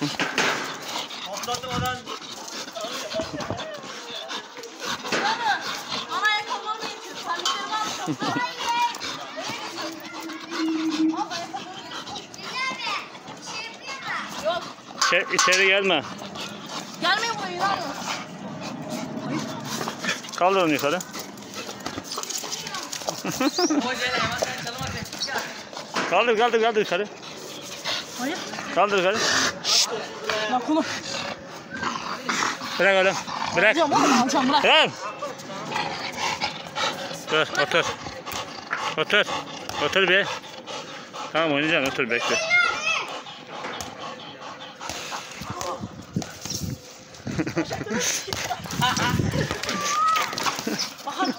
Patlatmadan. İçeri, içeri gelme. Gelmeyin buraya inanmıyorum. Kaldır onu yukarı. kaldır kaldır kaldır yukarı. Hayır. Kaldır yukarı. Bak bunu. Bırak oğlum. Bırak. Alacağım oğlum alacağım bırak. Bırak. Dur otur. Otur. Otur bir. Tamam oynayacaksın otur bekle. Bakalım.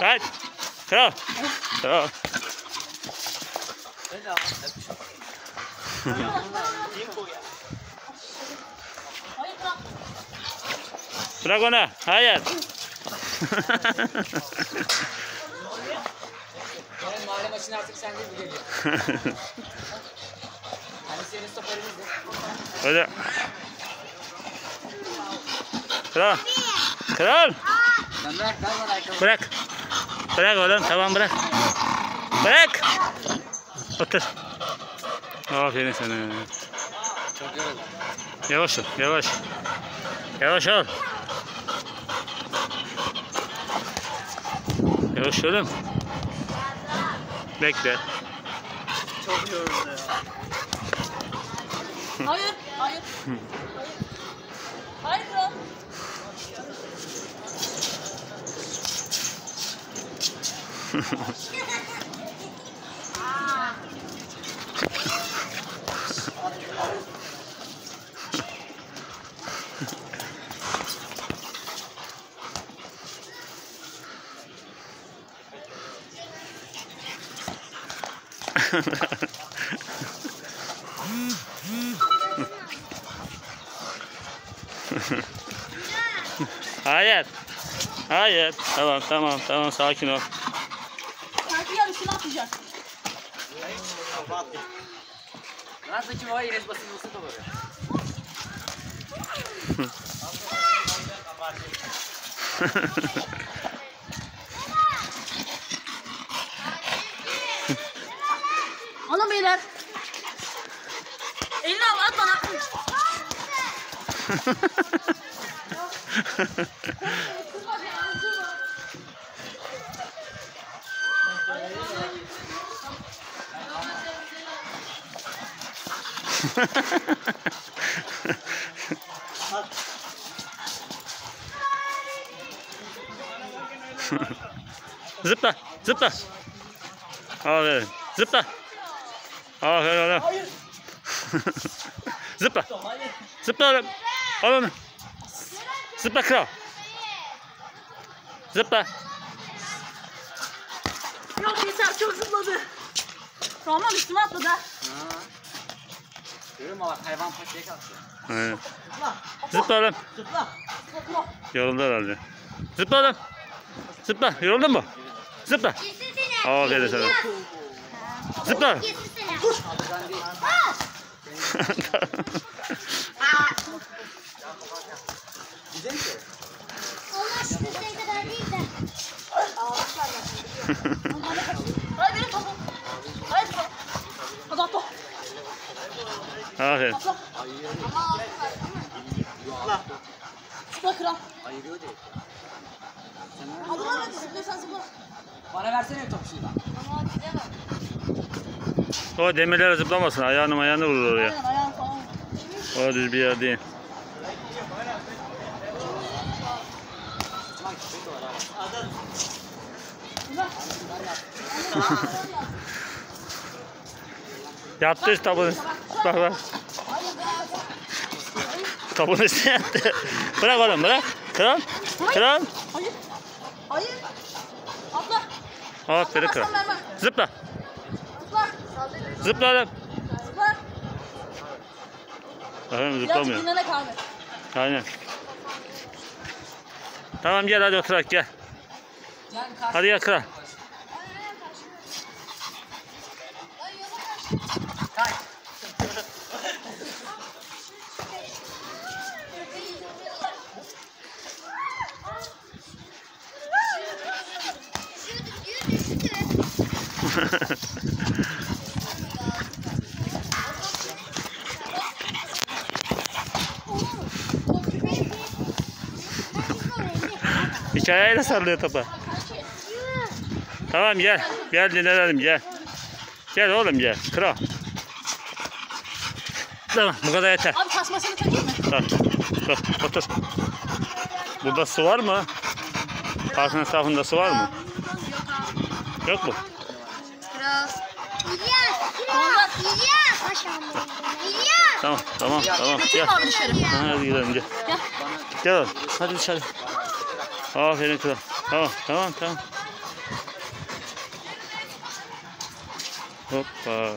Right. Throw. Throw. Bırak. Onu. Hayır. Mahalle artık geliyor? Hani senin. Kral. Kral. Bırak. Bırak oğlum tamam bırak. Bırak. Otur. Aferin sana. Çok yoruldum. Yavaş ol, yavaş. Yavaş ol. Yavaş oğlum. Bekle. çok yoruldu ya. Hayır. Hayır. Hayır kral. Hayır. Hayır. Tamam tamam tamam sakin ol. Sanki yer üstüne atlayacak. Kapat. Nasıl ki vay res basın olsa da olur. Alın beyler. Elini al at bana. Zıpla, zıpla. Aferin. Zıpla. Aferin oğlum. Zıpla. Zıpla oğlum. Onu. Zıpla kral. Zıpla. Yok yeter çok zıpladı. Tamam üstüme atladı bak hayvan. Evet. Zıpla. Zıpla oğlum. Zıpla. Zıpla. Yoruldu herhalde. Zıpla oğlum. Zıpla. Yoruldun mu? Zıpla. Aferin sana. Zıpla. Aldıgan değil. Güzel ki. Hadi benim topum. Hadi top. Hadi atla. Aferin. Zıpla kral. Ayırıyor direkt. Sen Hadi lan hadi zıpla sen zıpla. Bana versene topu şuradan. Ama hadi deme. O demirlere zıplamasın. Ayağını ayağını vurur oraya. Aynen ayağım falan. O düz bir yer değil. Yattı işte tabun. Bak bak. Tabun üstüne yattı. Bırak oğlum bırak. Kral. Kral. Hayır. Hayır. Atla. Aferin kral. Atla vermem. Zıpla. Atla. Zıpla oğlum. Atla. Efendim Birazcık zıplamıyor. dinlenek abi. Aynen. Tamam gel hadi oturak gel. Hadi gel kral. Hikayeyle sallıyor topa. Tamam gel. Gel dinlenelim gel. Gel oğlum gel. Kral. Tamam bu kadar yeter. Abi tasmasını takayım mı? Tamam. Dur, otur. Burada su var mı? Parkın etrafında su var mı? Yok mu? İlyas, İlyas, İlyas. Paşam. İlyas. Tamam tamam tamam. Gel. Ha, hadi gidelim gel. Gel. Gel oğlum. Hadi dışarı. Aferin kral. Tamam tamam tamam. Hoppa.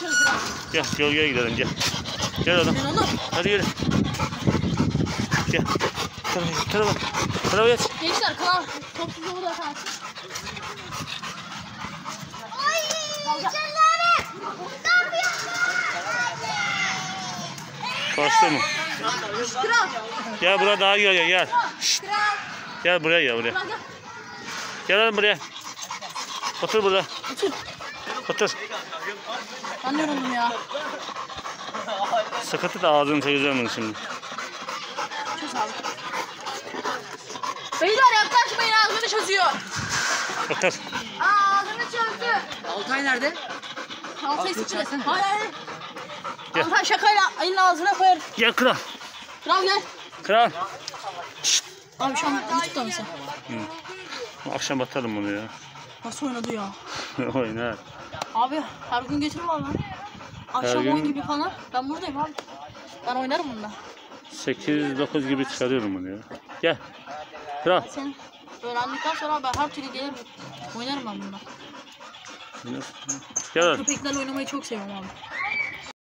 Biraz. Gel gölgeye gidelim gel. Gel oğlum. Hadi yürü. Gel. Tarafa tarafa. Tarafa geç. Gençler kral. Topsuz yolu da yapıyorsun? Koştu mu? Kral. Gel buraya daha gölge gel. Şşt. Gel buraya gel buraya. Gel. Gel oğlum buraya. Otur burada. Otur. Otur. Ben yoruldum ya. Sıkıntı da ağzını bunu şimdi. Çöz abi. Beyler yaklaşmayın ağzını çözüyor. Otur. Aa ağzını çözdü. Altay nerede? Altayı sıçrasın. Hayır hayır. Gel. Altay şakayla elini ağzına koyar. Gel kral. Kral gel. Kral. Abi şu an YouTube'da mısın? Akşam atarım bunu ya. Nasıl oynadı ya? Oynar. Abi her gün getir valla. Akşam gün- 10 gibi falan. Ben buradayım abi. Ben oynarım bunda. 8-9 gibi çıkarıyorum bunu ya. Gel. Kral. Sen öğrendikten sonra ben her türlü gelirim. Oynarım ben bunda. Gel. Köpeklerle oynamayı çok seviyorum abi.